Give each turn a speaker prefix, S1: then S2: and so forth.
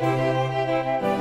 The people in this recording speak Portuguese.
S1: Música